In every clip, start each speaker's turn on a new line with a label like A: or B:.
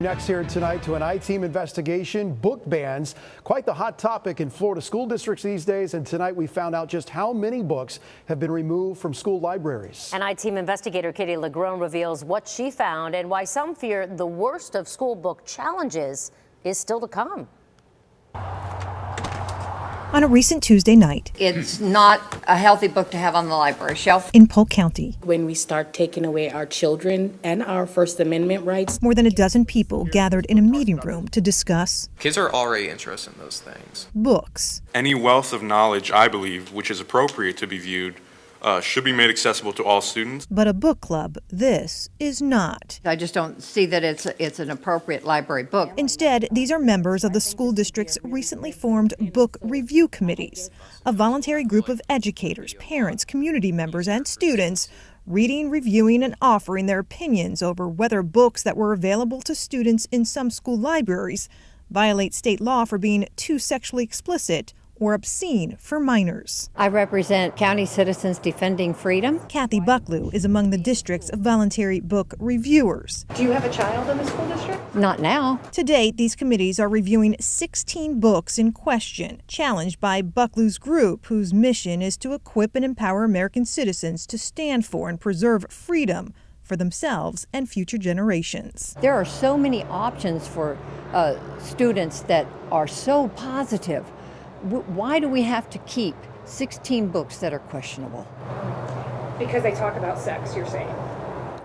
A: Next here tonight to an I-team investigation, book bans. Quite the hot topic in Florida school districts these days. And tonight we found out just how many books have been removed from school libraries.
B: An I-team investigator Katie LaGrone reveals what she found and why some fear the worst of school book challenges is still to come
C: on a recent Tuesday night.
D: It's not a healthy book to have on the library shelf.
C: In Polk County.
E: When we start taking away our children and our First Amendment rights.
C: More than a dozen people gathered in a meeting room to discuss.
F: Kids are already interested in those things.
C: Books.
G: Any wealth of knowledge, I believe, which is appropriate to be viewed uh, should be made accessible to all students.
C: But a book club, this is not.
D: I just don't see that it's it's an appropriate library book.
C: Instead, these are members of the school district's recently formed book review committees, a voluntary group of educators, parents, community members, and students reading, reviewing, and offering their opinions over whether books that were available to students in some school libraries violate state law for being too sexually explicit or obscene for minors.
D: I represent County Citizens Defending Freedom.
C: Kathy Bucklew is among the district's voluntary book reviewers.
H: Do you have a child in the school district?
D: Not now.
C: To date, these committees are reviewing 16 books in question, challenged by Bucklew's group, whose mission is to equip and empower American citizens to stand for and preserve freedom for themselves and future generations.
D: There are so many options for uh, students that are so positive why do we have to keep 16 books that are questionable?
H: Because they talk about sex, you're saying?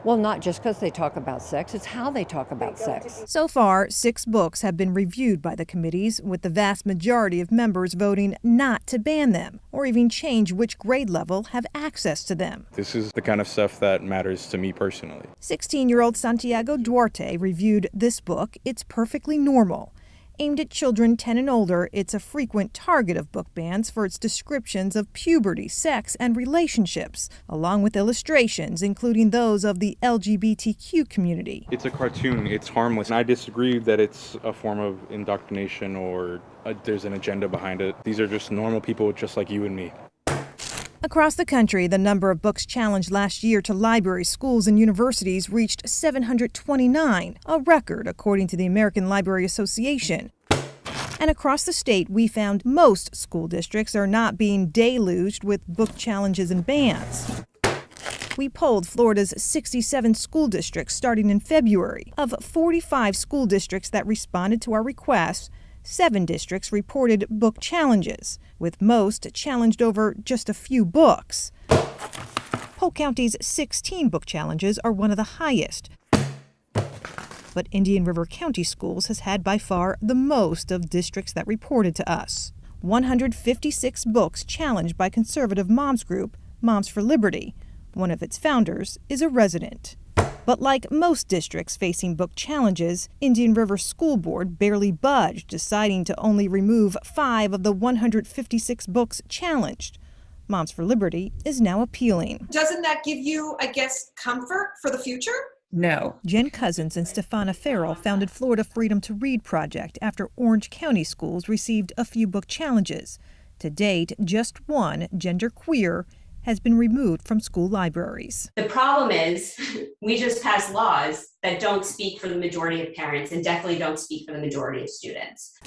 D: Well, not just because they talk about sex, it's how they talk about sex.
C: So far, six books have been reviewed by the committees, with the vast majority of members voting not to ban them or even change which grade level have access to them.
G: This is the kind of stuff that matters to me personally.
C: 16 year old Santiago Duarte reviewed this book, It's Perfectly Normal. Aimed at children 10 and older, it's a frequent target of book bans for its descriptions of puberty, sex, and relationships, along with illustrations, including those of the LGBTQ community.
G: It's a cartoon, it's harmless. And I disagree that it's a form of indoctrination or a, there's an agenda behind it. These are just normal people just like you and me.
C: Across the country, the number of books challenged last year to libraries, schools, and universities reached 729, a record according to the American Library Association. And across the state, we found most school districts are not being deluged with book challenges and bans. We polled Florida's 67 school districts starting in February. Of 45 school districts that responded to our requests, Seven districts reported book challenges, with most challenged over just a few books. Polk County's 16 book challenges are one of the highest. But Indian River County Schools has had by far the most of districts that reported to us. 156 books challenged by conservative moms group Moms for Liberty. One of its founders is a resident. But like most districts facing book challenges, Indian River School Board barely budged, deciding to only remove five of the 156 books challenged. Moms for Liberty is now appealing.
I: Doesn't that give you, I guess, comfort for the future?
H: No.
C: Jen Cousins and Stephana Ferrell founded Florida Freedom to Read Project after Orange County schools received a few book challenges. To date, just one, Gender Queer, has been removed from school libraries.
J: The problem is we just pass laws that don't speak for the majority of parents and definitely don't speak for the majority of students.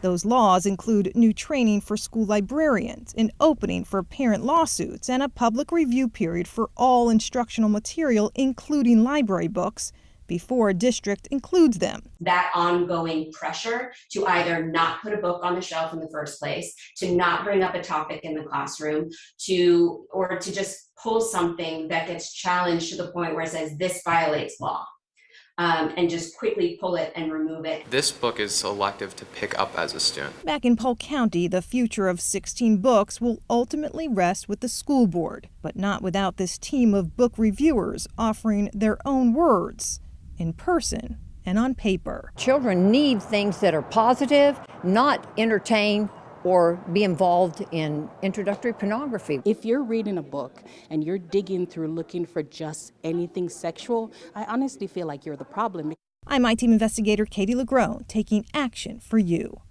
C: Those laws include new training for school librarians, an opening for parent lawsuits, and a public review period for all instructional material, including library books, before a district includes them.
J: That ongoing pressure to either not put a book on the shelf in the first place, to not bring up a topic in the classroom, to or to just pull something that gets challenged to the point where it says this violates law. Um, and just quickly pull it and remove it.
F: This book is selective to pick up as a student.
C: Back in Polk County, the future of 16 books will ultimately rest with the school board, but not without this team of book reviewers offering their own words in person and on paper.
D: Children need things that are positive, not entertain or be involved in introductory pornography.
E: If you're reading a book and you're digging through looking for just anything sexual, I honestly feel like you're the problem.
C: I'm I-Team investigator Katie LaGrone taking action for you.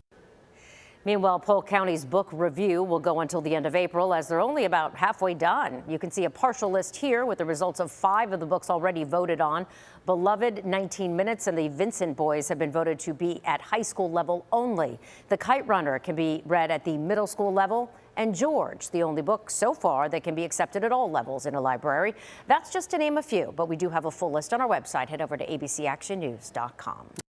B: Meanwhile, Polk County's book review will go until the end of April as they're only about halfway done. You can see a partial list here with the results of five of the books already voted on. Beloved 19 Minutes and the Vincent Boys have been voted to be at high school level only. The Kite Runner can be read at the middle school level and George, the only book so far that can be accepted at all levels in a library. That's just to name a few, but we do have a full list on our website. Head over to abcactionnews.com.